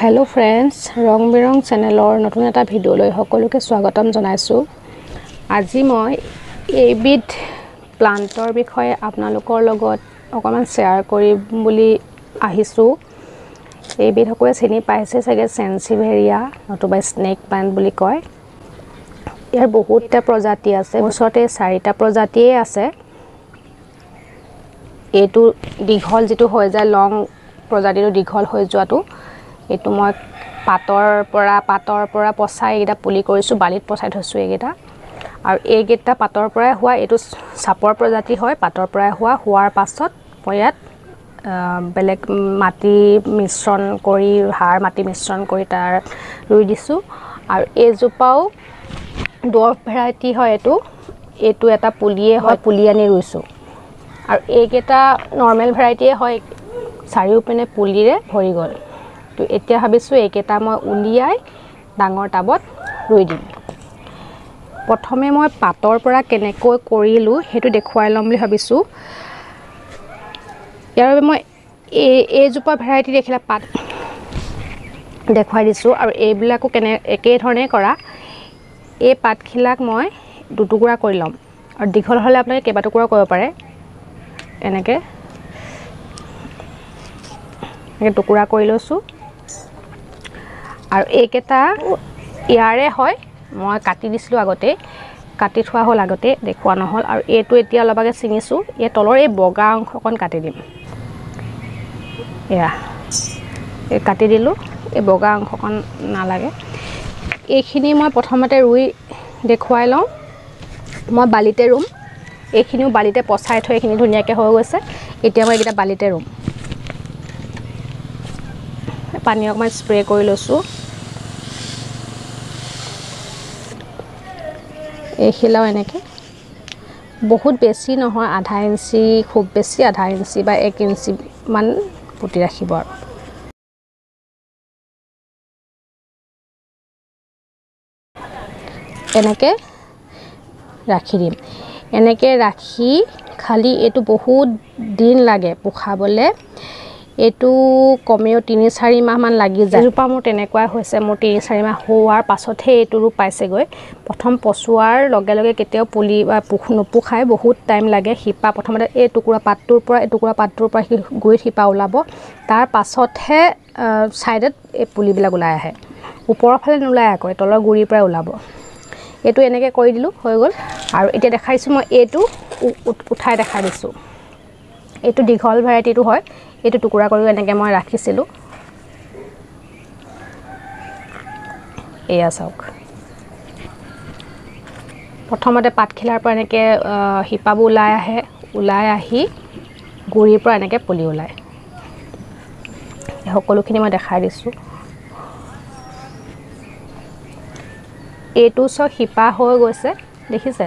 Hello friends ৰং বিৰং চেনেলৰ নতুন এটা ভিডিঅ'লৈ সকলোকে স্বাগতম জনাইছোঁ। আজি মই এইবিধ প্লাণ্টৰ বিষয়ে আপোনালোকৰ লগত অকণমান শ্বেয়াৰ কৰিম বুলি আহিছোঁ। এইবিধ সকলোৱে চিনি পাইছে চাগে চেঞ্চিভেৰিয়া নতুবা স্নেক প্লাণ্ট বুলি কয়। ইয়াৰ বহুতটা প্ৰজাতি আছে ওচৰতে চাৰিটা প্ৰজাতিয়েই আছে। এইটো দীঘল যিটো হৈ যায় লং প্ৰজাতিটো দীঘল হৈ যোৱাটো। এইটো মই পাতৰ পৰা পাতৰ পৰা পচাই এইকেইটা পুলি কৰিছোঁ বালিত পচাই থৈছোঁ এইকেইটা। আৰু এইকেইটা পাতৰ পৰাই হোৱা এইটো চাপৰ প্ৰজাতি হয় পাতৰ পৰাই হোৱা হোৱাৰ পাছত মই ইয়াত বেলেগ মাটি মিশ্ৰণ কৰি সাৰ মাটি মিশ্ৰণ কৰি তাৰ ৰুই দিছোঁ। আৰু এইজোপাও ডৰ্ফ ভেৰাইটি হয় এইটো এইটো এটা পুলিয়ে হয় পুলি আনি ৰুইছোঁ। আৰু এইকেইটা নৰ্মেল ভেৰাইটিয়ে হয় চাৰিওপিনে পুলিৰে ভৰি গ'ল। তো এতিয়া ভাবিছোঁ এইকেইটা মই উলিয়াই ডাঙৰ টাবত ৰুই দিম। প্ৰথমে মই পাতৰ পৰা কেনেকৈ কৰিলোঁ সেইটো দেখুৱাই ল'ম বুলি ভাবিছোঁ। ইয়াৰ বাবে মই এই এইজোপা ভেৰাইটি দেখিলে পাত দেখুৱাই দিছোঁ আৰু এইবিলাকো কেনে একেধৰণে কৰা। এই পাতখিলাক মই দুটুকুৰা কৰি ল'ম। আৰু দীঘল হ'লে আপোনালোকে কেইবাটুকুৰাও কৰিব পাৰে। এনেকৈ এনেকৈ টুকুৰা কৰি লৈছোঁ। আৰু এইকেইটা ইয়াৰে হয়। মই কাটি দিছিলোঁ আগতে। কাটি থোৱা হ'ল আগতে দেখুওৱা নহ'ল। আৰু এইটো এতিয়া অলপ আগে ছিঙিছোঁ। এই তলৰ এই বগা অংশ অকণ কাটি দিম। এয়া এই কাটি দিলোঁ। এই বগা অংশকণ নালাগে। এইখিনি মই প্ৰথমতে ৰুই দেখুৱাই লওঁ। মই বালিতে ৰুম। এইখিনিও বালিতে পচাই থৈ এইখিনি ধুনীয়াকৈ হৈ গৈছে। এতিয়া মই এইকেইটা বালিতে ৰুম। পানী অকণমান স্প্ৰে কৰি লৈছোঁ। এইখিলাও এনেকৈ। বহুত বেছি নহয় আধা ইঞ্চি খুব বেছি আধা ইঞ্চি বা এক ইঞ্চিমান পুতি ৰাখিব আৰু। এনেকৈ ৰাখি দিম। এনেকৈ ৰাখি খালি এইটো বহুত দিন লাগে পোখাবলৈ। এইটো কমেও তিনি চাৰি মাহমান লাগি যায়। এজোপা মোৰ তেনেকুৱাই হৈছে মোৰ তিনি চাৰি মাহ হোৱাৰ পাছতহে এইটো ৰূপ পাইছেগৈ। প্ৰথম পচোৱাৰ লগে লগে কেতিয়াও পুলি বা পোখ নোপোখায় বহুত টাইম লাগে শিপা প্ৰথমতে এই টুকুৰা পাতটোৰ পৰা এই টুকুৰা পাতটোৰ পৰা গুৰিত শিপা ওলাব। তাৰ পাছতহে ছাইডত এই পুলিবিলাক ওলাই আহে। ওপৰৰ ফালে নোলায় আকৌ তলৰ গুৰিৰ পৰাই ওলাব। এইটো এনেকৈ কৰি দিলোঁ হৈ গ'ল। আৰু এতিয়া দেখাইছোঁ মই এইটো উঠাই দেখাই দিছোঁ। এইটো দীঘল ভেৰাইটিটো হয়। এইটো টুকুৰা কৰিও এনেকৈ মই ৰাখিছিলোঁ। এয়া চাওক। প্ৰথমতে পাতখিলাৰ পৰা এনেকৈ শিপাবোৰ ওলাই আহে ওলাই আহি গুৰিৰ পৰা এনেকৈ পুলি ওলায়। সকলোখিনি মই দেখাই দিছোঁ। এইটো চব শিপা হৈ গৈছে দেখিছে?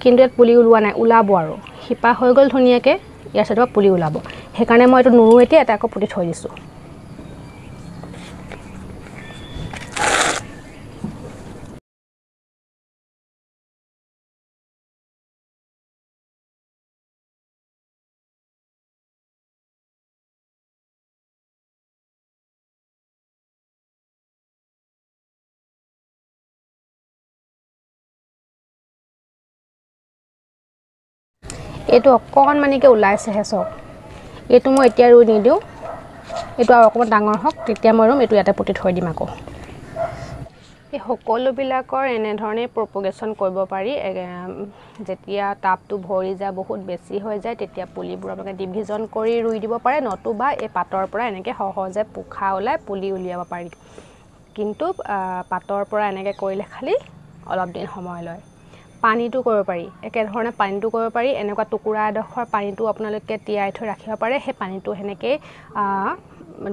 কিন্তু ইয়াত পুলি ওলোৱা নাই ওলাব আৰু। শিপা হৈ গ'ল ধুনীয়াকৈ ইয়াৰ চাইডৰ পৰা পুলি ওলাব। সেইকাৰণে মই এইটো নোৰো এতিয়া এটা আকৌ পুতি থৈ দিছোঁ। এইটো অকণমানিকৈ ওলাইছেহে চব। এইটো মই এতিয়া ৰুই নিদিওঁ। এইটো আৰু অকণমান ডাঙৰ হওক তেতিয়া মই ৰুম এইটো ইয়াতে পুতি থৈ দিম আকৌ। এই সকলোবিলাকৰ এনেধৰণেই প্ৰপগেশ্যন কৰিব পাৰি। যেতিয়া টাবটো ভৰি যায় বহুত বেছি হৈ যায় তেতিয়া পুলিবোৰ আপোনালোকে ডিভিজন কৰি ৰুই দিব পাৰে। নতুবা এই পাতৰ পৰা এনেকৈ সহজে পোখা ওলাই পুলি উলিয়াব পাৰি। কিন্তু পাতৰ পৰা এনেকৈ কৰিলে খালি অলপ দিন সময় লয়। পানীটো কৰিব পাৰি। একেধৰণে পানীটো কৰিব পাৰি। এনেকুৱা টুকুৰা এডোখৰ পানীটো আপোনালোকে তিয়াই থৈ ৰাখিব পাৰে। সেই পানীটো সেনেকৈয়ে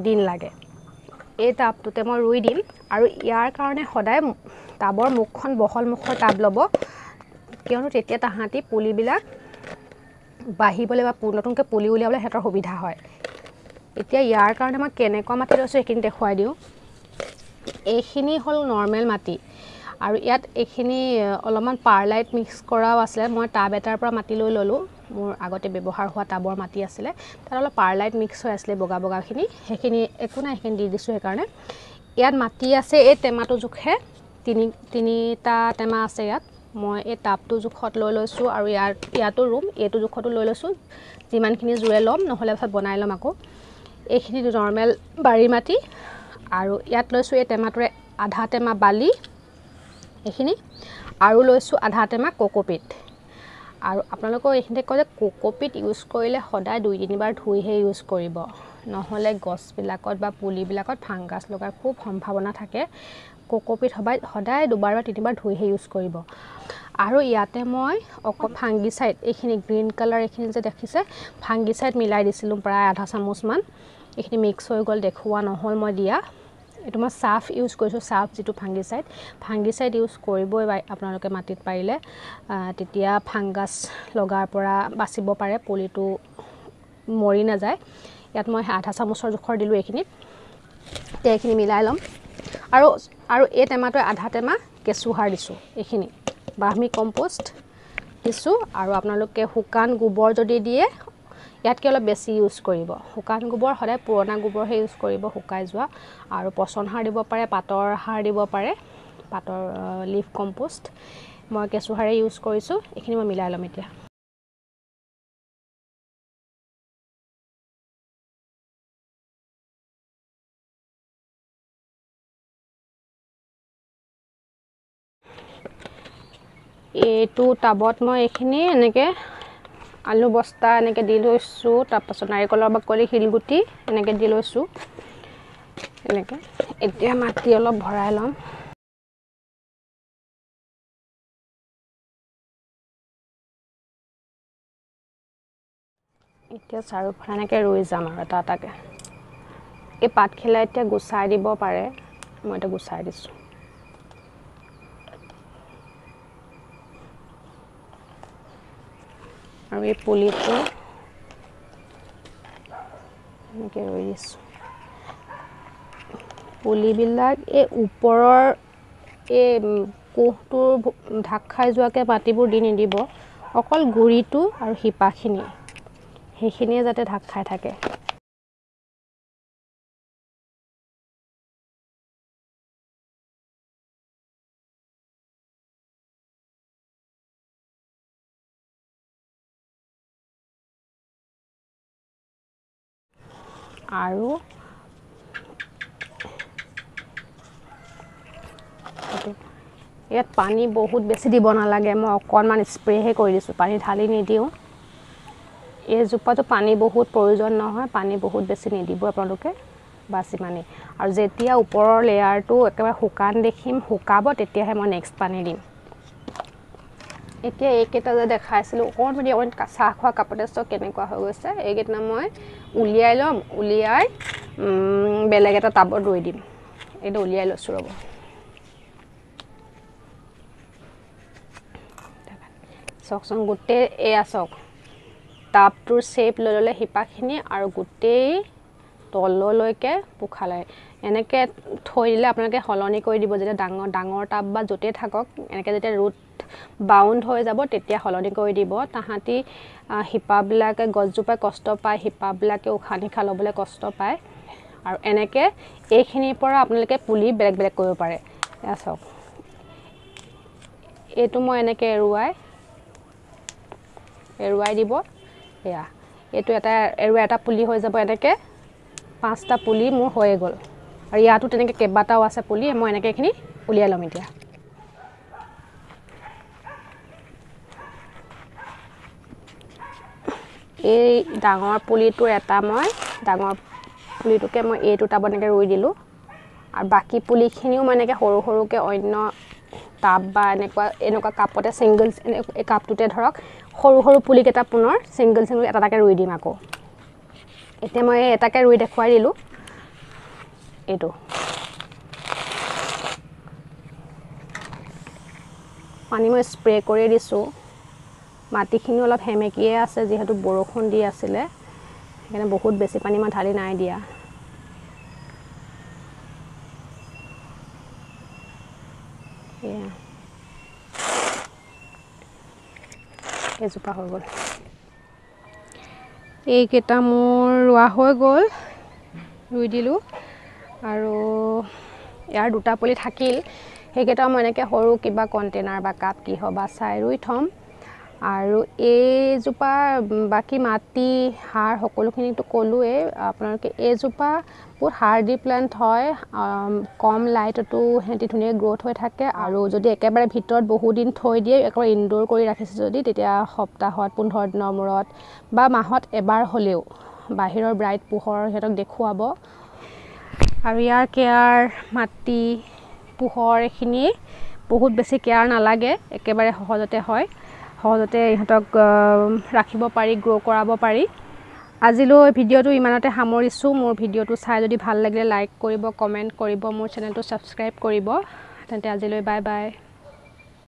দিন লাগে। এই টাবটোতে মই ৰুই দিম আৰু ইয়াৰ কাৰণে সদায় টাবৰ মুখখন বহল মুখৰ টাব ল'ব। কিয়নো তেতিয়া তাহাঁতি পুলিবিলাক বাঢ়িবলৈ বা নতুনকৈ পুলি উলিয়াবলৈ সিহঁতৰ সুবিধা হয়। এতিয়া ইয়াৰ কাৰণে মই কেনেকুৱা মাটি লৈছোঁ সেইখিনি দেখুৱাই দিওঁ। এইখিনি হ'ল নৰ্মেল মাটি। আৰু ইয়াত এইখিনি অলপমান পাৰলাইট মিক্স কৰাও আছিলে। মই টাব এটাৰ পৰা মাটি লৈ ল'লোঁ। মোৰ আগতে ব্যৱহাৰ হোৱা টাবৰ মাটি আছিলে। তাত অলপ পাৰলাইট মিক্স হৈ আছিলে বগা বগাখিনি। সেইখিনি একো নাই সেইখিনি দি দিছোঁ সেইকাৰণে। ইয়াত মাটি আছে এই টেমাটো জোখে। তিনি তিনিটা টেমা আছে ইয়াত। মই এই টাবটো জোখত লৈ লৈছোঁ আৰু ইয়াৰ ইয়াতো ৰুম এইটো জোখতো লৈ লৈছোঁ। যিমানখিনি জোৰে ল'ম নহ'লে পাছত বনাই ল'ম আকৌ। এইখিনি নৰ্মেল বাৰী মাটি। আৰু ইয়াত লৈছোঁ এই টেমাটোৰে আধা টেমা বালি। এইখিনি। আৰু লৈছোঁ আধা টেমা কক'পিট। আৰু আপোনালোকৰ এইখিনিতে কয় যে কক'পিট ইউজ কৰিলে সদায় দুই তিনিবাৰ ধুইহে ইউজ কৰিব। নহ'লে গছবিলাকত বা পুলিবিলাকত ফাংগাছ লগাৰ খুব সম্ভাৱনা থাকে। কক'পিট সদায় সদায় দুবাৰ বা তিনিবাৰ ধুইহে ইউজ কৰিব। আৰু ইয়াতে মই অকল ফাংগিচাইড এইখিনি গ্ৰীণ কালাৰ এইখিনি যে দেখিছে ফাংগিচাইড মিলাই দিছিলোঁ প্ৰায় আধা চামুচমান। এইখিনি মিক্স হৈ গ'ল দেখুওৱা নহ'ল মই দিয়া। এইটো মই চাফ ইউজ কৰিছোঁ চাফ যিটো ফাংগিচাইড ফাংগিচাইড ইউজ কৰিবই আপোনালোকে মাটিত পাৰিলে তেতিয়া ফাংগাছ লগাৰ পৰা বাচিব পাৰে পুলিটো মৰি নাযায়। ইয়াত মই আধা চামুচৰ জোখৰ দিলোঁ এইখিনিত। এইখিনি মিলাই ল'ম। আৰু আৰু এই টেমাটোৱে আধা টেমা কেঁচু সাৰ দিছোঁ এইখিনি। বাহমি কম্প'ষ্ট দিছোঁ আৰু আপোনালোকে শুকান গোবৰ যদি দিয়ে ইয়াতকৈ অলপ বেছি ইউজ কৰিব। শুকান গোবৰ সদায় পুৰণা গোবৰহে ইউজ কৰিব শুকাই যোৱা। আৰু পচন সাৰ দিব পাৰে পাতৰ সাৰ দিব পাৰে পাতৰ লিফ কম্প'ষ্ট মই কেঁচু সাৰে ইউজ কৰিছোঁ এইখিনি মই মিলাই ল'ম এতিয়া। এইটো টাবত মই এইখিনি এনেকৈ আলু বস্তা এনেকৈ দি লৈছোঁ তাৰপাছত নাৰিকলৰ বাকলি শিলগুটি এনেকৈ দি লৈছোঁ। এনেকৈ। এতিয়া মাটি অলপ ভৰাই ল'ম। এতিয়া চাৰিওফালে এনেকৈ ৰুই যাম আৰু এটা এটাকৈ। এই পাতখিলা এতিয়া গুচাই দিব পাৰে। মই এতিয়া গুচাই দিছোঁ। আৰু এই পুলিটো এনেকৈ ৰুই দিছোঁ পুলিবিলাক এই ওপৰৰ এই কোষটোৰ ঢাক খাই যোৱাকৈ মাটিবোৰ দি নিদিব। অকল গুৰিটো আৰু শিপাখিনি সেইখিনিয়ে যাতে ঢাক খাই থাকে। আৰু ইয়াত পানী বহুত বেছি দিব নালাগে মই অকণমান স্প্ৰেহে কৰি দিছোঁ পানী ঢালি নিদিওঁ। এইজোপাটো পানী বহুত প্ৰয়োজন নহয় পানী বহুত বেছি নিদিব আপোনালোকে বাছ ইমানেই। আৰু যেতিয়া ওপৰৰ লেয়াৰটো একেবাৰে শুকান দেখিম শুকাব তেতিয়াহে মই নেক্সট পানী দিম। এতিয়া এইকেইটা যে দেখাইছিলোঁ অকণমানি অকণ চাহ খোৱা কাপতে চব কেনেকুৱা হৈ গৈছে এইকেইটা মই উলিয়াই ল'ম উলিয়াই বেলেগ এটা টাবত ৰুই দিম। এইটো উলিয়াই লৈছোঁ ৰ'ব। চাওকচোন গোটেই এয়া চাওক। টাবটোৰ শ্বেপ লৈ ল'লে শিপাখিনি আৰু গোটেই তললৈকে পোখালে। এনেকৈ থৈ দিলে আপোনালোকে সলনি কৰি দিব যেতিয়া ডাঙৰ ডাঙৰ টাব বা য'তেই থাকক এনেকৈ যেতিয়া ৰুট বাউণ্ড হৈ যাব তেতিয়া সলনি কৰি দিব। তাহাঁতি শিপাবিলাকে গছজোপাই কষ্ট পায় শিপাবিলাকে উশাহ নিশাহ ল'বলৈ কষ্ট পায়। আৰু এনেকৈ এইখিনিৰ পৰা আপোনালোকে পুলি বেলেগ বেলেগ কৰিব পাৰে। চাওক। এইটো মই এনেকৈ এৰুৱাই এৰুৱাই দিব। এয়া এইটো এটা এৰুৱাই এটা পুলি হৈ যাব এনেকৈ। পাঁচটা পুলি মোৰ হৈয়ে গ'ল। আৰু ইয়াতো তেনেকৈ কেইবাটাও আছে পুলি মই এনেকৈ এইখিনি উলিয়াই ল'ম এতিয়া। এই ডাঙৰ পুলিটোৰ এটা মই ডাঙৰ পুলিটোকে মই এইটো টাবত এনেকৈ ৰুই দিলোঁ। আৰু বাকী পুলিখিনিও মই এনেকৈ সৰু সৰুকৈ অন্য টাব বা এনেকুৱা এনেকুৱা কাপতে ছিংগল এই কাপটোতে ধৰক সৰু সৰু পুলিকেইটা পুনৰ ছিংগল ছিংগল এটা এটাকৈ ৰুই দিম আকৌ। এতিয়া মই এটাকৈ ৰুই দেখুৱাই দিলোঁ। এইটো। পানী মই স্প্ৰে কৰি দিছোঁ। মাটিখিনিও অলপ সেমেকিয়ে আছে যিহেতু বৰষুণ দি আছিলে। সেইকাৰণে বহুত বেছি পানী মই ঢালি নাই দিয়া। এজোপা হৈ গ'ল। এইকেইটা মোৰ ৰোৱা হৈ গ'ল ৰুই দিলোঁ। আৰু ইয়াৰ দুটা পুলি থাকিল। সেইকেইটা মই এনেকৈ সৰু কিবা কণ্টেইনাৰ বা কাপ কিহ বা চাই ৰুই থ'ম। আৰু এইজোপা বাকী মাটি সাৰ সকলোখিনিতো ক'লোৱেই আপোনালোকে এইজোপা বহুত হাৰ্ডি প্লেণ্ট হয় কম লাইটতো সিহঁতি ধুনীয়াকৈ গ্ৰ'থ হৈ থাকে আৰু যদি একেবাৰে ভিতৰত বহুদিন থৈ দিয়ে একেবাৰে ইনড'ৰ কৰি ৰাখিছে যদি তেতিয়া সপ্তাহত পোন্ধৰ দিনৰ মূৰত বা মাহত এবাৰ হ'লেও বাহিৰৰ ব্ৰাইট পোহৰ সিহঁতক দেখুৱাব। আৰু ইয়াৰ কেয়াৰ মাটি পোহৰ এইখিনি বহুত বেছি কেয়াৰ নালাগে একেবাৰে সহজতে হয়। সহজতে ইহঁতক ৰাখিব পাৰি গ্ৰ' কৰাব পাৰি। আজিলৈ ভিডিঅ'টো ইমানতে সামৰিছোঁ। মোৰ ভিডিঅ'টো চাই যদি ভাল লাগিলে লাইক কৰিব কমেণ্ট কৰিব মোৰ চেনেলটো ছাবস্ক্ৰাইব কৰিব। তেন্তে আজিলৈ বাই বাই